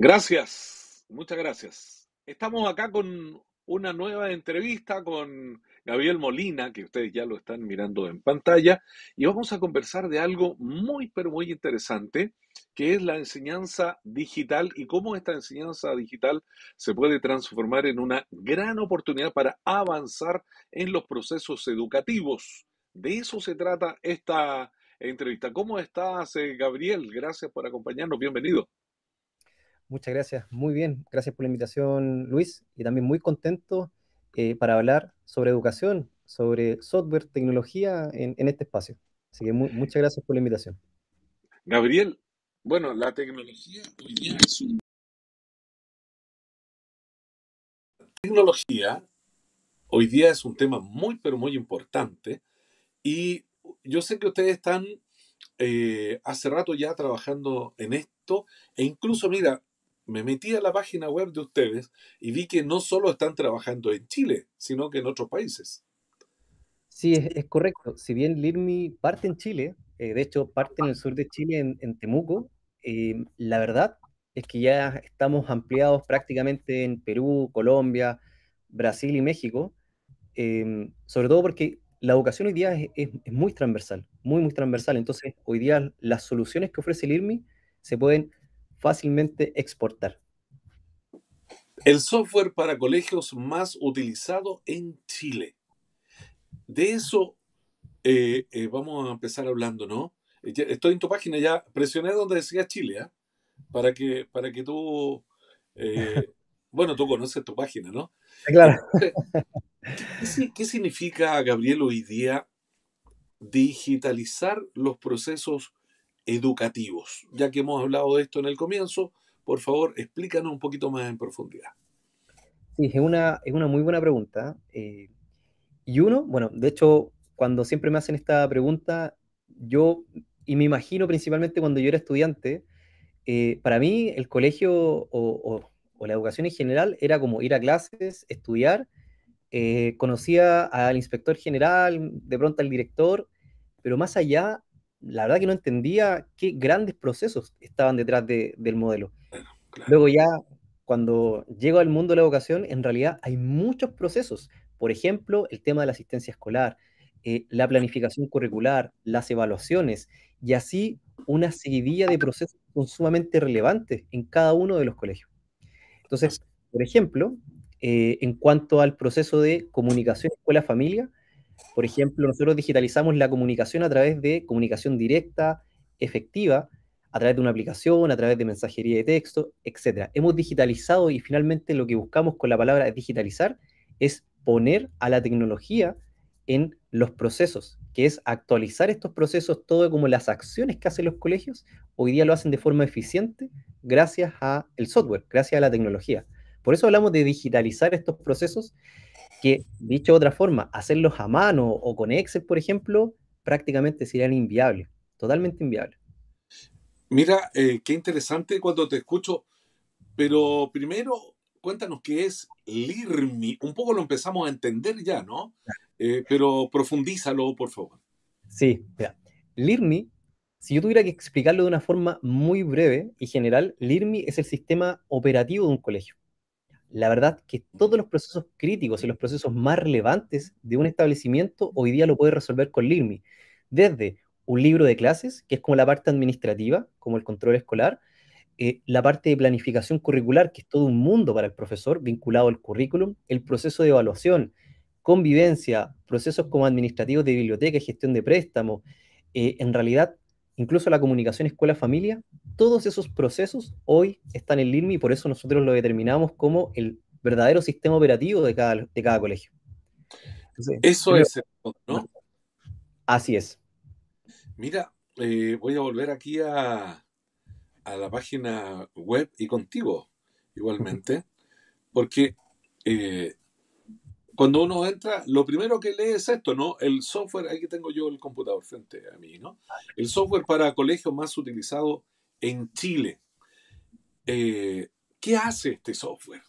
Gracias, muchas gracias. Estamos acá con una nueva entrevista con Gabriel Molina, que ustedes ya lo están mirando en pantalla, y vamos a conversar de algo muy, pero muy interesante, que es la enseñanza digital y cómo esta enseñanza digital se puede transformar en una gran oportunidad para avanzar en los procesos educativos. De eso se trata esta entrevista. ¿Cómo estás, eh, Gabriel? Gracias por acompañarnos. Bienvenido. Muchas gracias, muy bien. Gracias por la invitación, Luis, y también muy contento eh, para hablar sobre educación, sobre software, tecnología en, este espacio. Así que muchas gracias por la invitación. Gabriel, bueno, la tecnología hoy día es un... Tecnología hoy día es un tema muy, pero muy importante y yo sé que ustedes están eh, hace rato ya trabajando en esto e incluso, mira, me metí a la página web de ustedes y vi que no solo están trabajando en Chile, sino que en otros países. Sí, es, correcto. Si bien LIRMI parte en Chile, eh, de hecho parte en el sur de Chile, en, Temuco, eh, la verdad es que ya estamos ampliados prácticamente en Perú, Colombia, Brasil y México, em, sobre todo porque la educación hoy día es, es, muy transversal, muy, muy transversal. Entonces, hoy día las soluciones que ofrece el IRMI se pueden fácilmente exportar. El software para colegios más utilizado en Chile. De eso eh, eh, vamos a empezar hablando, ¿no? Estoy en tu página ya, presioné donde decía Chile, ¿ah? para, que, para que tú, eh, bueno, tú conoces tu página, ¿no? Claro. ¿Qué, ¿Qué significa, Gabriel, hoy día digitalizar los procesos educativos. Ya que hemos hablado de esto en el comienzo, por favor, explícanos un poquito más en profundidad. Sí, es una, es una muy buena pregunta. Eh, y uno, bueno, de hecho, cuando siempre me hacen esta pregunta, yo, y me imagino principalmente cuando yo era estudiante, eh, para mí el colegio o, la educación en general era como ir a clases, estudiar, eh, conocía al inspector general, de pronto al director, pero más allá la verdad que no entendía qué grandes procesos estaban detrás del modelo. Luego ya, cuando llego al mundo de la educación, en realidad hay muchos procesos. Por ejemplo, el tema de la asistencia escolar, eh, la planificación curricular, las evaluaciones, y así una seguidilla de procesos sumamente relevantes en cada uno de los colegios. Entonces, por ejemplo, eh, en cuanto al proceso de comunicación escuela-familia, por ejemplo, nosotros digitalizamos la comunicación a través de comunicación directa, efectiva, a través de una aplicación, a través de mensajería de texto, etc. Hemos digitalizado y finalmente lo que buscamos con la palabra digitalizar es poner a la tecnología en los procesos, que es actualizar estos procesos, todo como las acciones que hacen los colegios, hoy día lo hacen de forma eficiente gracias al software, gracias a la tecnología. Por eso hablamos de digitalizar estos procesos que, dicho de otra forma, hacerlos a mano o con Excel, por ejemplo, prácticamente serían inviables, totalmente inviables. Mira, eh, qué interesante cuando te escucho, pero primero cuéntanos qué es LIRMI. Un poco lo empezamos a entender ya, ¿no? Eh, pero profundízalo, por favor. Sí, mira, LIRMI, si yo tuviera que explicarlo de una forma muy breve y general, LIRMI es el sistema operativo de un colegio la verdad que todos los procesos críticos y los procesos más relevantes de un establecimiento hoy día lo puede resolver con LIRMI. Desde un libro de clases, que es como la parte administrativa, como el control escolar, eh, la parte de planificación curricular, que es todo un mundo para el profesor vinculado al currículum, el proceso de evaluación, convivencia, procesos como administrativos de biblioteca y gestión de préstamo. Eh, en realidad, incluso la comunicación escuela-familia, todos esos procesos hoy están en LIRMI y por eso nosotros lo determinamos como el verdadero sistema operativo de cada, de cada colegio. eso es, ¿no? Así es. Mira, eh, voy a volver aquí a, a, la página web y contigo igualmente, porque eh, cuando uno entra, lo primero que lee es esto, ¿no? El software, aquí tengo yo el computador frente a mí, ¿no? El software para colegios más utilizado en Chile. Eh, ¿Qué hace este software?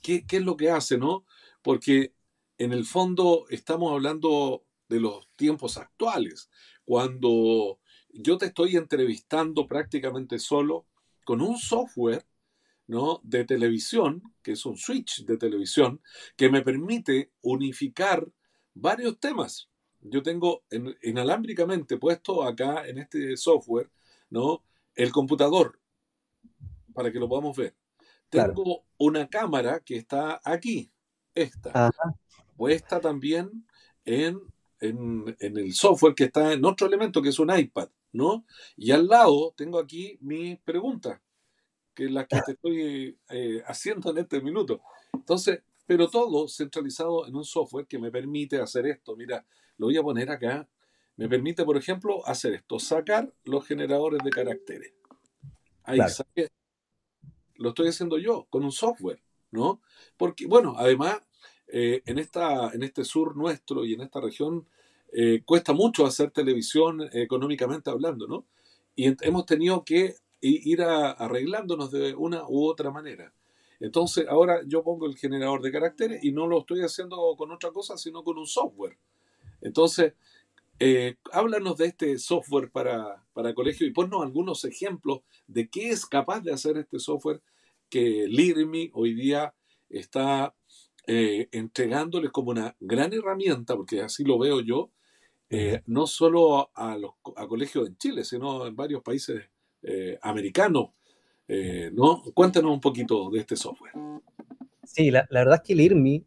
¿Qué, ¿Qué es lo que hace, no? Porque en el fondo estamos hablando de los tiempos actuales, cuando yo te estoy entrevistando prácticamente solo con un software ¿no? de televisión, que es un switch de televisión, que me permite unificar varios temas. Yo tengo inalámbricamente puesto acá en este software ¿no? el computador, para que lo podamos ver. Tengo una cámara que está aquí, esta, puesta también en, en, el software que está en otro elemento, que es un iPad, ¿no? Y al lado tengo aquí mis preguntas, que la que te estoy eh, haciendo en este minuto. Entonces, pero todo centralizado en un software que me permite hacer esto. Mira, lo voy a poner acá. Me permite, por ejemplo, hacer esto, sacar los generadores de caracteres. Ahí Lo estoy haciendo yo con un software, ¿no? Porque, bueno, además, eh, en, esta, en este sur nuestro y en esta región eh, cuesta mucho hacer televisión económicamente hablando, ¿no? Y hemos tenido que ir arreglándonos de una u otra manera. Entonces, ahora yo pongo el generador de caracteres y no lo estoy haciendo con otra cosa, sino con un software. Entonces, eh, háblanos de este software para, para colegio y ponnos algunos ejemplos de qué es capaz de hacer este software que LIRMI hoy día está eh, entregándoles como una gran herramienta, porque así lo veo yo, eh, no solo a, los a colegios en Chile, sino en varios países eh, americanos. ¿no? Cuéntanos un poquito de este software. Sí, la, verdad es que el IRMI,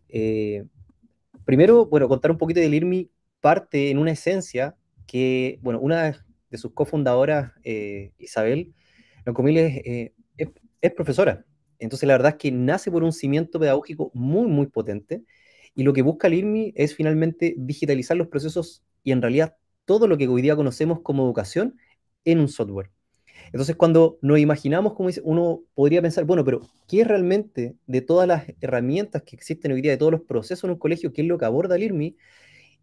primero, bueno, contar un poquito del IRMI parte en una esencia que, bueno, una de sus cofundadoras, Isabel Loncomiles, es, es profesora, entonces, la verdad es que nace por un cimiento pedagógico muy, muy potente y lo que busca el IRMI es finalmente digitalizar los procesos y en realidad todo lo que hoy día conocemos como educación en un software. Entonces, cuando nos imaginamos, como dice, uno podría pensar, bueno, pero ¿qué es realmente de todas las herramientas que existen hoy día, de todos los procesos en un colegio, qué es lo que aborda el IRMI?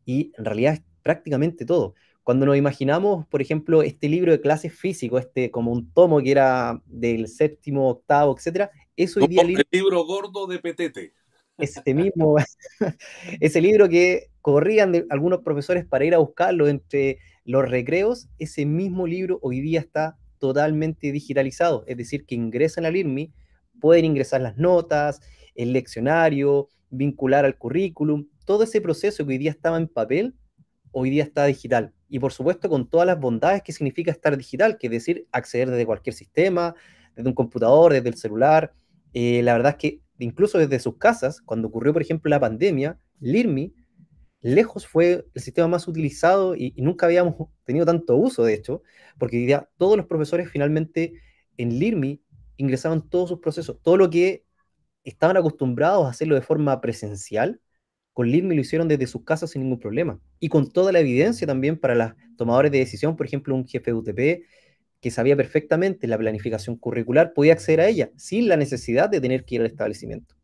Y en realidad es prácticamente todo. Cuando nos imaginamos, por ejemplo, este libro de clases físico, este como un tomo que era del séptimo, octavo, etcétera, eso hoy día el libro gordo de Petete. Este mismo, ese libro que corrían de algunos profesores para ir a buscarlo entre los recreos, ese mismo libro hoy día está totalmente digitalizado, es decir, que ingresan al IRMI, pueden ingresar las notas, el leccionario, vincular al currículum, todo ese proceso que hoy día estaba en papel, hoy día está digital y por supuesto con todas las bondades que significa estar digital, que es decir, acceder desde cualquier sistema, desde un computador, desde el celular. Eh, la verdad es que incluso desde sus casas, cuando ocurrió, por ejemplo, la pandemia, LIRMI, lejos fue el sistema más utilizado y, nunca habíamos tenido tanto uso, de hecho, porque todos los profesores finalmente en LIRMI ingresaban todos sus procesos, todo lo que estaban acostumbrados a hacerlo de forma presencial, con LIRMI lo hicieron desde sus casas sin ningún problema. Y con toda la evidencia también para los tomadores de decisión, por ejemplo, un jefe de UTP que sabía perfectamente la planificación curricular, podía acceder a ella sin la necesidad de tener que ir al establecimiento.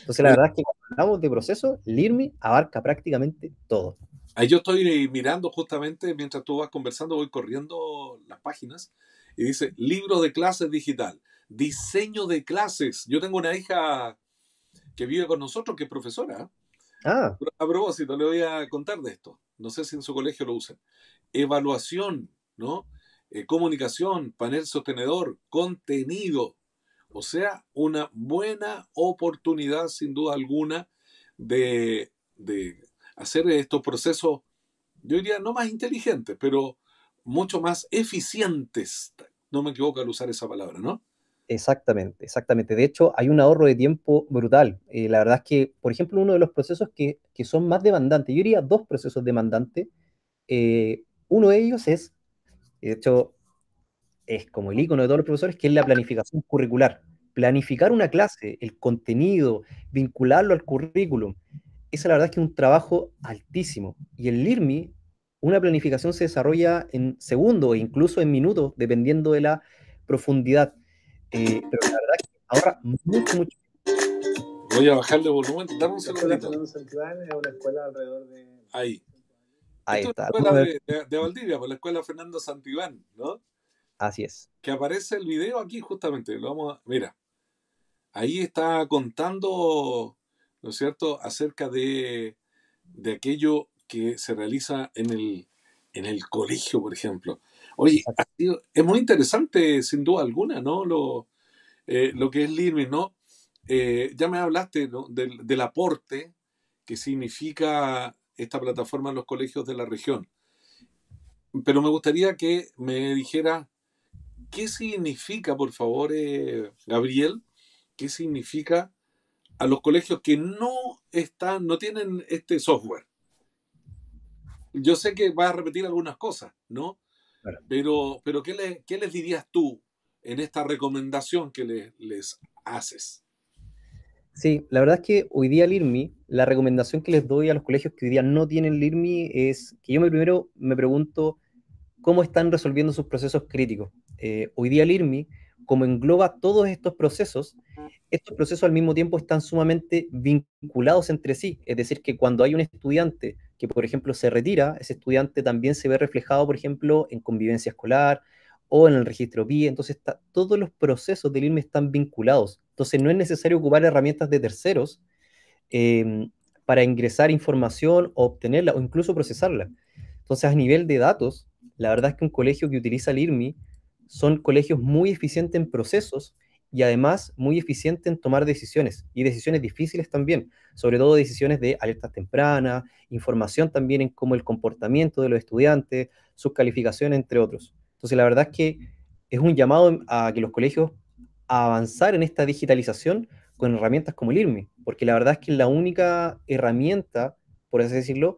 Entonces, la verdad es que cuando hablamos de proceso, LIRMI abarca prácticamente todo. Ahí yo estoy mirando justamente, mientras tú vas conversando, voy corriendo las páginas y dice libro de clases digital, diseño de clases. Yo tengo una hija que vive con nosotros, que es profesora, Ah. A propósito, le voy a contar de esto. No sé si en su colegio lo usan. Evaluación, ¿no? Eh, comunicación, panel sostenedor, contenido. O sea, una buena oportunidad, sin duda alguna, de, de hacer estos procesos, yo diría, no más inteligentes, pero mucho más eficientes. No me equivoco al usar esa palabra, ¿no? Exactamente, exactamente. De hecho, hay un ahorro de tiempo brutal. Eh, la verdad es que, por ejemplo, uno de los procesos que, son más demandantes, yo diría dos procesos demandantes, eh, uno de ellos es, de hecho, es como el icono de todos los profesores, que es la planificación curricular. Planificar una clase, el contenido, vincularlo al currículum. Esa la verdad es que es un trabajo altísimo. Y el LIRMI, una planificación se desarrolla en segundos e incluso en minutos, dependiendo de la profundidad. Eh, pero la verdad es que ahorra mucho, mucho. Voy a bajarle volumen, dame un segundito. es una escuela alrededor de... Ahí. Ahí está. Es escuela de, de, Valdivia, por la escuela Fernando Santibán, ¿no? Así es. Que aparece el video aquí justamente. Lo vamos a, mira, ahí está contando, ¿no es cierto?, acerca de, de aquello que se realiza en el, en el colegio, por ejemplo. Oye, es muy interesante, sin duda alguna, ¿no? Lo, eh, lo que es LIRMI, ¿no? Eh, ya me hablaste del, del, aporte que significa esta plataforma en los colegios de la región. Pero me gustaría que me dijera qué significa, por favor, eh, Gabriel, qué significa a los colegios que no están, no tienen este software. Yo sé que vas a repetir algunas cosas, ¿no? Pero, pero ¿qué, les dirías tú en esta recomendación que les haces? Sí, la verdad es que hoy día el IRMI, la recomendación que les doy a los colegios que hoy día no tienen el IRMI es que yo me primero me pregunto cómo están resolviendo sus procesos críticos. Eh, hoy día el IRMI, como engloba todos estos procesos, estos procesos al mismo tiempo están sumamente vinculados entre sí. Es decir, que cuando hay un estudiante que, por ejemplo, se retira, ese estudiante también se ve reflejado, por ejemplo, en convivencia escolar o en el registro PIE. Entonces, todos los procesos del IRMI están vinculados. Entonces, no es necesario ocupar herramientas de terceros em, para ingresar información o obtenerla o incluso procesarla. Entonces, a nivel de datos, la verdad es que un colegio que utiliza el IRMI son colegios muy eficientes en procesos y además muy eficientes en tomar decisiones y decisiones difíciles también, sobre todo decisiones de alertas tempranas, información también en cómo el comportamiento de los estudiantes, sus calificaciones, entre otros. Entonces, la verdad es que es un llamado a que los colegios avanzar en esta digitalización con herramientas como el IRMI, porque la verdad es que es la única herramienta, por así decirlo,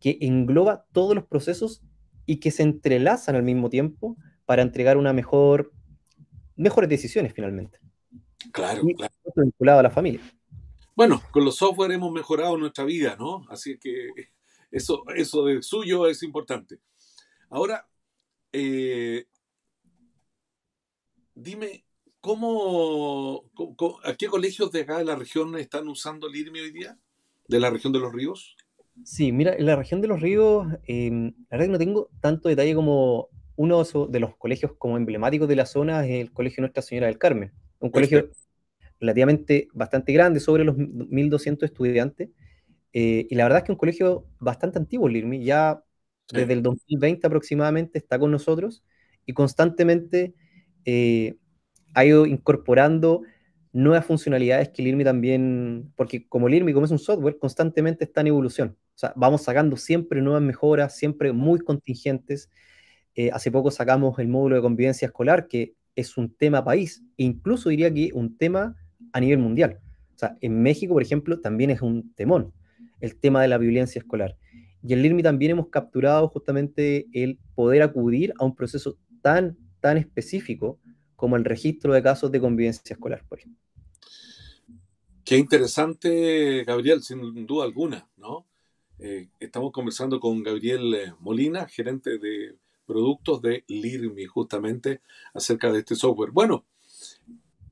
que engloba todos los procesos y que se entrelazan al mismo tiempo para entregar una mejor, mejores decisiones finalmente. Claro, claro. Vinculado a la familia. Bueno, con los software hemos mejorado nuestra vida, ¿no? Así que eso, eso de suyo es importante. Ahora, eh, dime, ¿cómo, a qué colegios de acá de la región están usando el IRMI hoy día? ¿De la región de los ríos? Sí, mira, en la región de los ríos, em, la verdad que no tengo tanto detalle como uno de los colegios como emblemáticos de la zona es el Colegio Nuestra Señora del Carmen, un colegio relativamente bastante grande, sobre los 1.200 estudiantes, eh, y la verdad es que un colegio bastante antiguo, Lirmi, ya desde el 2020 aproximadamente está con nosotros y constantemente eh, ha ido incorporando nuevas funcionalidades que el también, porque como el como es un software, constantemente está en evolución. O sea, vamos sacando siempre nuevas mejoras, siempre muy contingentes, eh, hace poco sacamos el módulo de convivencia escolar, que es un tema país, incluso diría que un tema a nivel mundial. O sea, en México, por ejemplo, también es un temón el tema de la violencia escolar. Y en LIRMI también hemos capturado justamente el poder acudir a un proceso tan, tan específico como el registro de casos de convivencia escolar, por ejemplo. Qué interesante, Gabriel, sin duda alguna, ¿no? Eh, estamos conversando con Gabriel eh, Molina, gerente de productos de Lirmi, justamente acerca de este software. Bueno,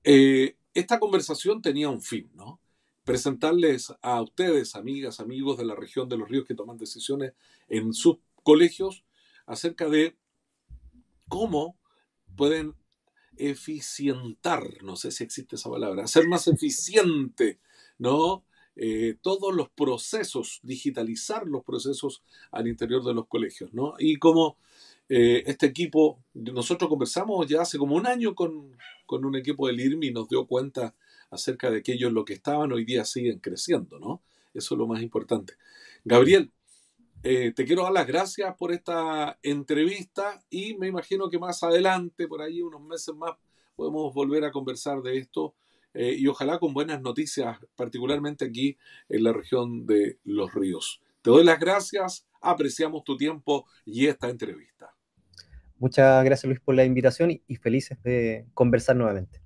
eh, esta conversación tenía un fin, ¿no? Presentarles a ustedes, amigas, amigos de la región de los ríos que toman decisiones en sus colegios acerca de cómo pueden eficientar, no sé si existe esa palabra, hacer más eficiente, ¿no? Eh, todos los procesos, digitalizar los procesos al interior de los colegios, ¿no? Y como eh, este equipo, nosotros conversamos ya hace como un año con, un equipo del IRMI y nos dio cuenta acerca de aquello en lo que estaban, hoy día siguen creciendo, ¿no? Eso es lo más importante. Gabriel, eh, te quiero dar las gracias por esta entrevista y me imagino que más adelante, por ahí unos meses más, podemos volver a conversar de esto eh, y ojalá con buenas noticias, particularmente aquí en la región de Los Ríos. Te doy las gracias, apreciamos tu tiempo y esta entrevista. Muchas gracias Luis por la invitación y felices de conversar nuevamente.